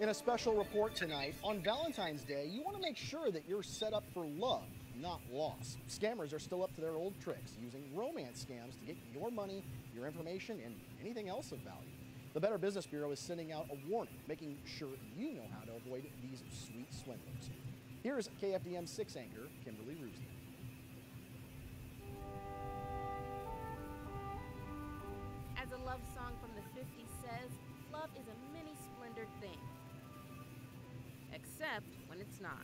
In a special report tonight, on Valentine's Day, you want to make sure that you're set up for love, not loss. Scammers are still up to their old tricks, using romance scams to get your money, your information, and anything else of value. The Better Business Bureau is sending out a warning, making sure you know how to avoid these sweet swindlers. Here's KFDM 6 anchor Kimberly Roosley. As a love song from the 50s says, love is a many splendored thing. Except when it's not.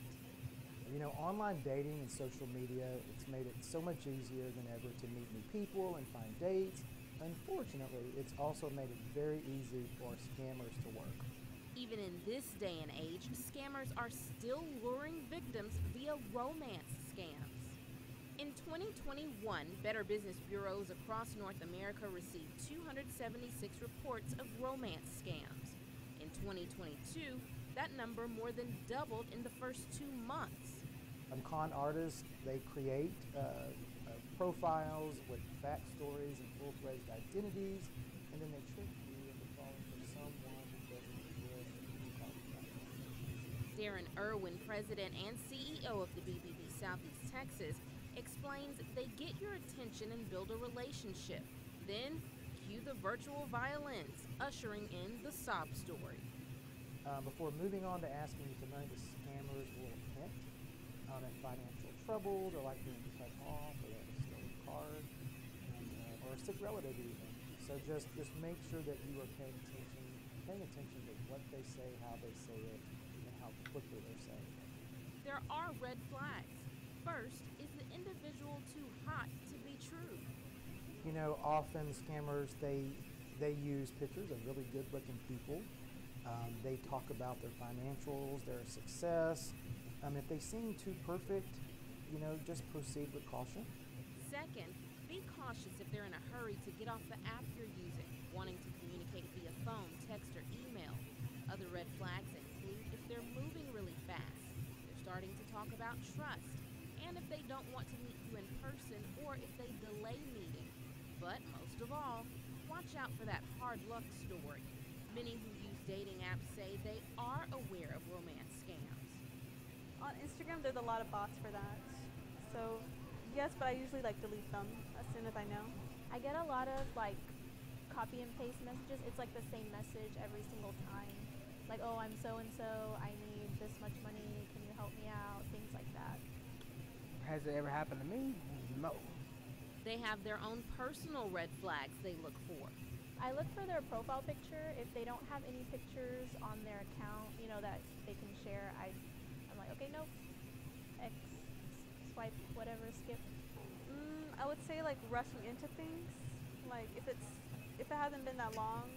You know, online dating and social media, it's made it so much easier than ever to meet new people and find dates. Unfortunately, it's also made it very easy for scammers to work. Even in this day and age, scammers are still luring victims via romance scams. In 2021, Better Business Bureaus across North America received 276 reports of romance scams. In 2022, that number more than doubled in the first two months. Um, con artists, they create uh, uh, profiles with backstories and full-fledged identities, and then they trick you into falling for someone who doesn't exist. Darren Irwin, president and CEO of the BBB Southeast Texas, explains they get your attention and build a relationship. Then cue the virtual violins, ushering in the sob story. Uh, before moving on to asking you to money, the scammers will hint um, at financial trouble, they're likely to cut off, or they have a stolen card, and, uh, or a sick relative even. So just, just make sure that you are paying attention, paying attention to what they say, how they say it, and how quickly they're saying it. There are red flags. First, is the individual too hot to be true? You know, often scammers they they use pictures of really good-looking people. Um, they talk about their financials, their success. Um, if they seem too perfect, you know, just proceed with caution. Second, be cautious if they're in a hurry to get off the app you're using, wanting to communicate via phone, text, or email. Other red flags include if they're moving really fast, they're starting to talk about trust, and if they don't want to meet you in person or if they delay meeting. But most of all, watch out for that hard luck story. Many who use dating apps say they are aware of romance scams. On Instagram, there's a lot of bots for that. So, yes, but I usually like delete them as soon as I know. I get a lot of like copy and paste messages. It's like the same message every single time. Like, oh, I'm so and so, I need this much money, can you help me out? Things like that. Has it ever happened to me? No. They have their own personal red flags they look for. I look for their profile picture. If they don't have any pictures on their account, you know, that they can share, I, I'm like, okay, nope. X, swipe, whatever, skip. Mm, I would say like rushing into things. Like if it's if it hasn't been that long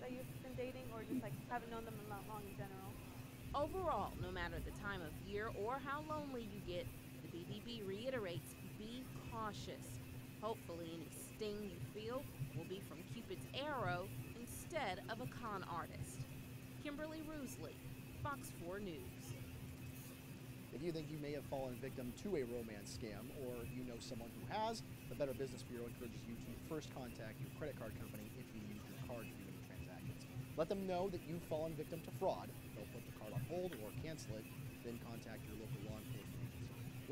that you've been dating, or just like haven't known them that long in general. Overall, no matter the time of year or how lonely you get, the BBB reiterates be cautious. Hopefully, any sting you feel will be from Cupid's arrow instead of a con artist. Kimberly Roosley, Fox 4 News. If you think you may have fallen victim to a romance scam or you know someone who has, the Better Business Bureau encourages you to first contact your credit card company if you use your card to do any transactions. Let them know that you've fallen victim to fraud. They'll put the card on hold or cancel it, then contact your local law enforcement.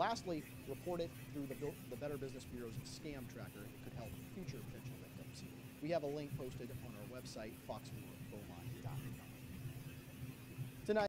Lastly, report it through the, the Better Business Bureau's scam tracker. It could help future potential victims. We have a link posted on our website, fox4